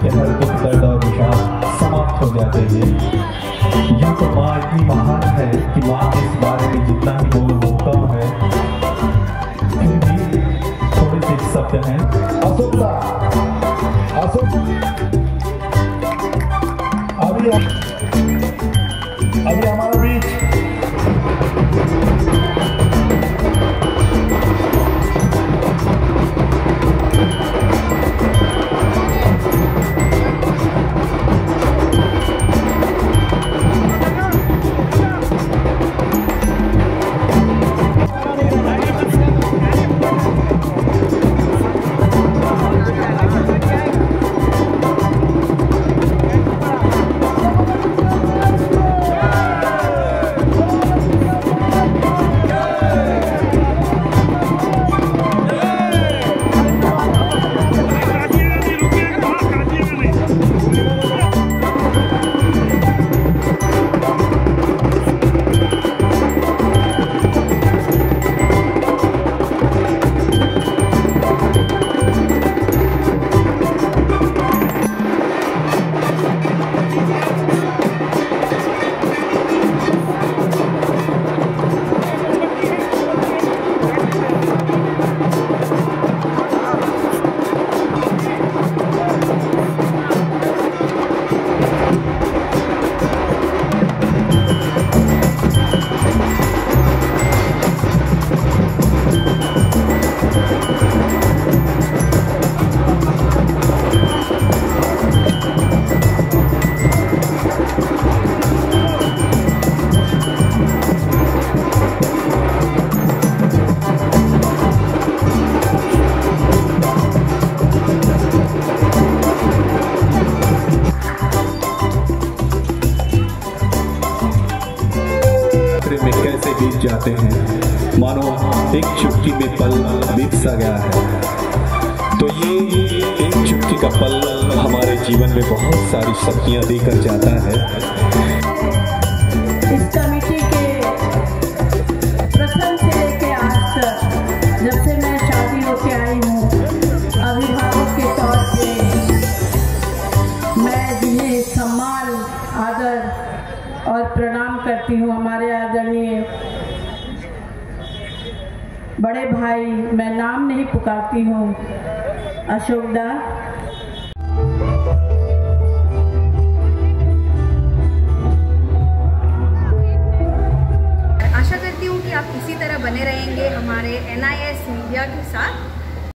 के हर दुख दर्द और विषाद समाप्त हो जाते हैं। यूँ तो माँ इतनी महान है कि के इस बारे में जितना भी बोल कम है भी थोड़े से शब्द हैं। दा, अशोक। अभी अभी हमारे बीत जाते हैं। मानो एक चुटकी में पल बीत सा गया है। तो ये एक चुटकी का पल हमारे जीवन में बहुत सारी शक्तियाँ देकर जाता है। हूँ और प्रणाम करती हूँ, हमारे आदरणीय बड़े भाई, मैं नाम नहीं पुकारती हूँ। अशोक दा आशा करती हूँ कि आप इसी तरह बने रहेंगे हमारे एन मीडिया के साथ।